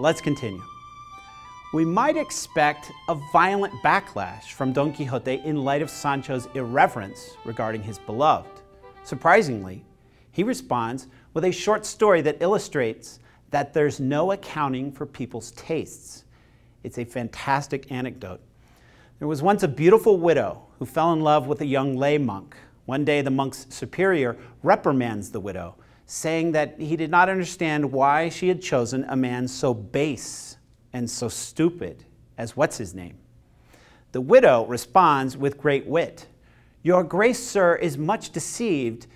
Let's continue. We might expect a violent backlash from Don Quixote in light of Sancho's irreverence regarding his beloved. Surprisingly, he responds with a short story that illustrates that there's no accounting for people's tastes. It's a fantastic anecdote. There was once a beautiful widow who fell in love with a young lay monk. One day, the monk's superior reprimands the widow, saying that he did not understand why she had chosen a man so base and so stupid as what's his name. The widow responds with great wit Your grace, sir, is much deceived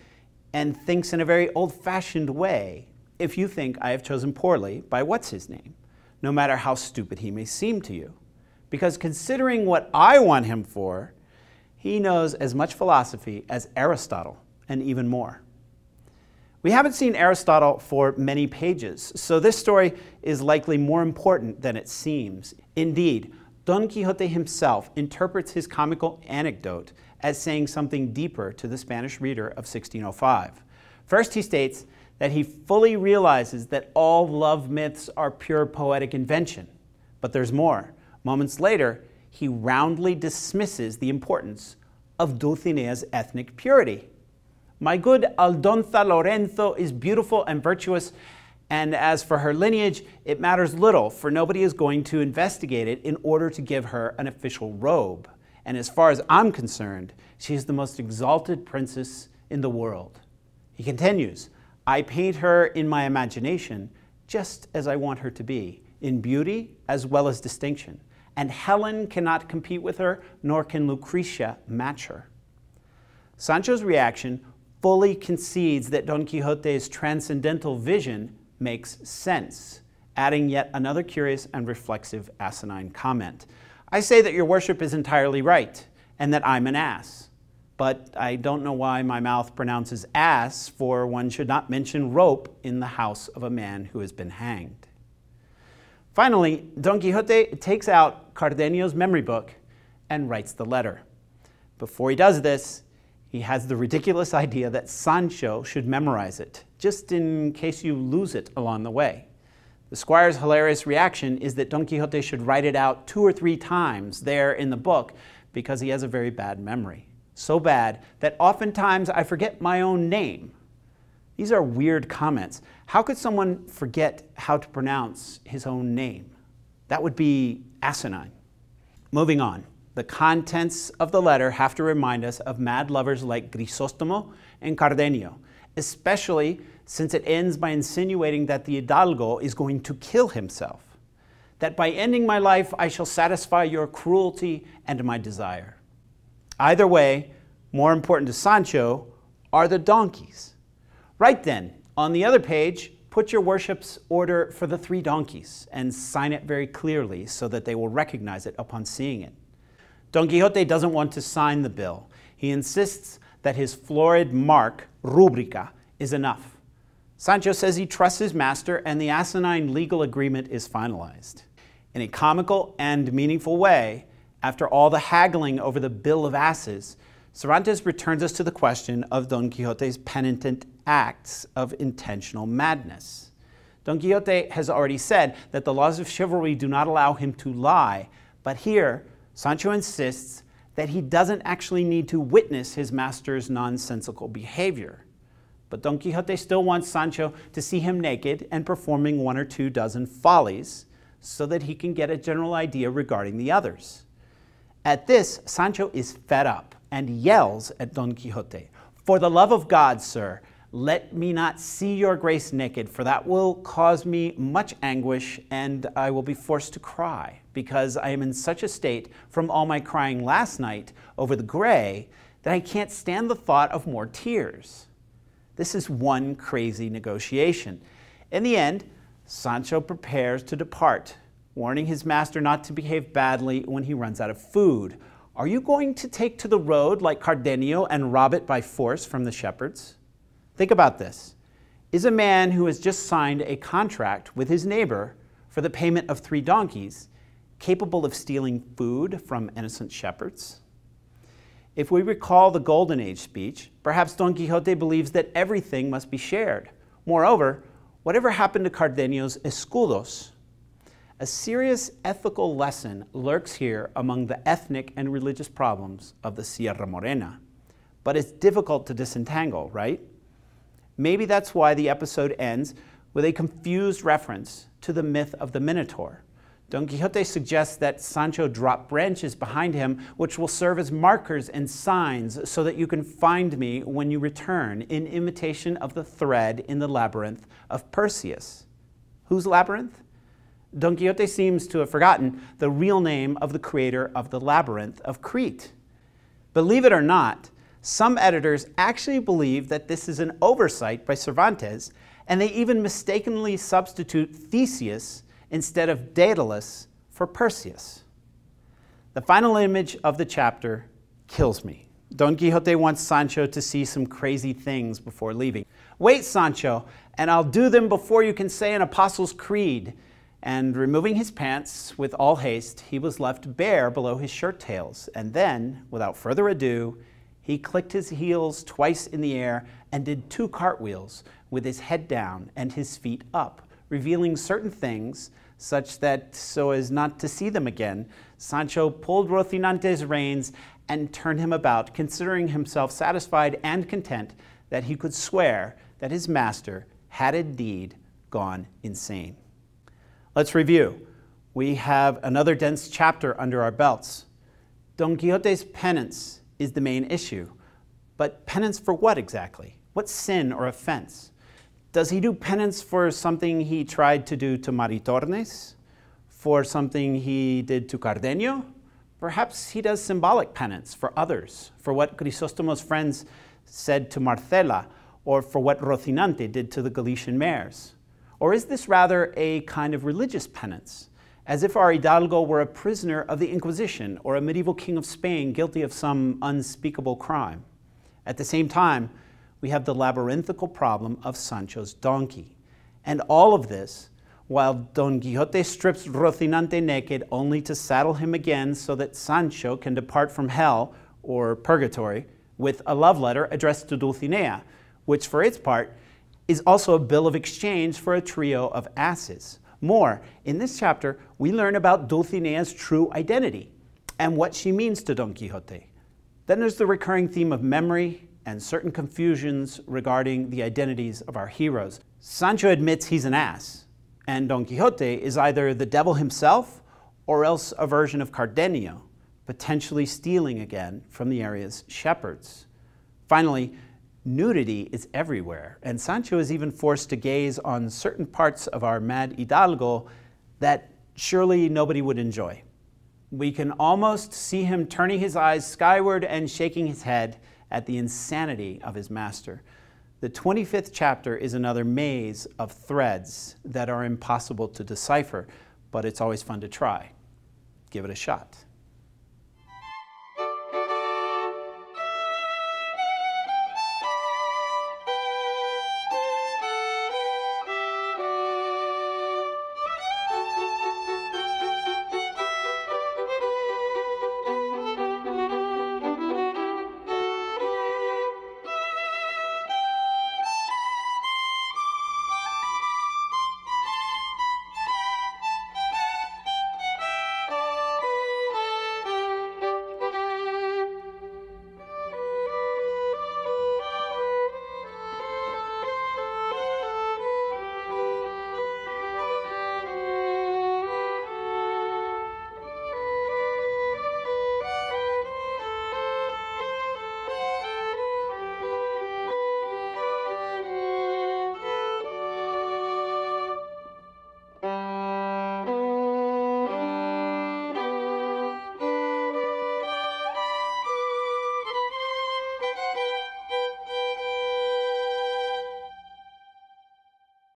and thinks in a very old fashioned way if you think I have chosen poorly by what's his name, no matter how stupid he may seem to you. Because considering what I want him for, he knows as much philosophy as Aristotle and even more. We haven't seen Aristotle for many pages, so this story is likely more important than it seems. Indeed, Don Quixote himself interprets his comical anecdote as saying something deeper to the Spanish reader of 1605. First, he states that he fully realizes that all love myths are pure poetic invention. But there's more. Moments later, he roundly dismisses the importance of Dulcinea's ethnic purity. My good Aldonza Lorenzo is beautiful and virtuous, and as for her lineage, it matters little, for nobody is going to investigate it in order to give her an official robe. And as far as I'm concerned, she is the most exalted princess in the world. He continues, I paint her in my imagination just as I want her to be, in beauty as well as distinction. And Helen cannot compete with her, nor can Lucretia match her. Sancho's reaction fully concedes that Don Quixote's transcendental vision makes sense, adding yet another curious and reflexive asinine comment. I say that your worship is entirely right, and that I'm an ass. But I don't know why my mouth pronounces ass, for one should not mention rope in the house of a man who has been hanged. Finally, Don Quixote takes out Cardenio's memory book and writes the letter. Before he does this, he has the ridiculous idea that Sancho should memorize it, just in case you lose it along the way. The squire's hilarious reaction is that Don Quixote should write it out two or three times there in the book because he has a very bad memory. So bad that oftentimes I forget my own name. These are weird comments. How could someone forget how to pronounce his own name? That would be asinine. Moving on the contents of the letter have to remind us of mad lovers like Grisostomo and Cardenio, especially since it ends by insinuating that the Hidalgo is going to kill himself, that by ending my life I shall satisfy your cruelty and my desire. Either way, more important to Sancho are the donkeys. Right then, on the other page, put your worship's order for the three donkeys and sign it very clearly so that they will recognize it upon seeing it. Don Quixote doesn't want to sign the bill. He insists that his florid mark, rubrica, is enough. Sancho says he trusts his master, and the asinine legal agreement is finalized. In a comical and meaningful way, after all the haggling over the bill of asses, Cervantes returns us to the question of Don Quixote's penitent acts of intentional madness. Don Quixote has already said that the laws of chivalry do not allow him to lie, but here Sancho insists that he doesn't actually need to witness his master's nonsensical behavior. But Don Quixote still wants Sancho to see him naked and performing one or two dozen follies so that he can get a general idea regarding the others. At this, Sancho is fed up and yells at Don Quixote, For the love of God, sir, let me not see your grace naked, for that will cause me much anguish, and I will be forced to cry, because I am in such a state from all my crying last night over the gray that I can't stand the thought of more tears. This is one crazy negotiation. In the end, Sancho prepares to depart, warning his master not to behave badly when he runs out of food. Are you going to take to the road like Cardenio and rob it by force from the shepherds? Think about this. Is a man who has just signed a contract with his neighbor for the payment of three donkeys capable of stealing food from innocent shepherds? If we recall the Golden Age speech, perhaps Don Quixote believes that everything must be shared. Moreover, whatever happened to Cardenio's escudos? A serious ethical lesson lurks here among the ethnic and religious problems of the Sierra Morena. But it's difficult to disentangle, right? Maybe that's why the episode ends with a confused reference to the myth of the Minotaur. Don Quixote suggests that Sancho drop branches behind him, which will serve as markers and signs so that you can find me when you return, in imitation of the thread in the labyrinth of Perseus. Whose labyrinth? Don Quixote seems to have forgotten the real name of the creator of the labyrinth of Crete. Believe it or not, some editors actually believe that this is an oversight by Cervantes, and they even mistakenly substitute Theseus instead of Daedalus for Perseus. The final image of the chapter kills me. Don Quixote wants Sancho to see some crazy things before leaving. Wait, Sancho, and I'll do them before you can say an Apostles' Creed. And removing his pants with all haste, he was left bare below his shirt tails. And then, without further ado, he clicked his heels twice in the air and did two cartwheels with his head down and his feet up revealing certain things, such that so as not to see them again, Sancho pulled Rocinante's reins and turned him about, considering himself satisfied and content that he could swear that his master had indeed gone insane. Let's review. We have another dense chapter under our belts. Don Quixote's penance is the main issue. But penance for what exactly? What sin or offense? Does he do penance for something he tried to do to Maritornes? For something he did to Cardenio? Perhaps he does symbolic penance for others, for what Grisostomo's friends said to Marcela, or for what Rocinante did to the Galician mayors? Or is this rather a kind of religious penance, as if our Hidalgo were a prisoner of the Inquisition or a medieval king of Spain guilty of some unspeakable crime? At the same time, we have the labyrinthical problem of Sancho's donkey. And all of this while Don Quixote strips Rocinante naked only to saddle him again so that Sancho can depart from hell, or purgatory, with a love letter addressed to Dulcinea, which for its part is also a bill of exchange for a trio of asses. More, in this chapter, we learn about Dulcinea's true identity and what she means to Don Quixote. Then there's the recurring theme of memory and certain confusions regarding the identities of our heroes. Sancho admits he's an ass, and Don Quixote is either the devil himself or else a version of Cardenio, potentially stealing again from the area's shepherds. Finally, nudity is everywhere, and Sancho is even forced to gaze on certain parts of our mad Hidalgo that surely nobody would enjoy. We can almost see him turning his eyes skyward and shaking his head at the insanity of his master. The 25th chapter is another maze of threads that are impossible to decipher, but it's always fun to try. Give it a shot.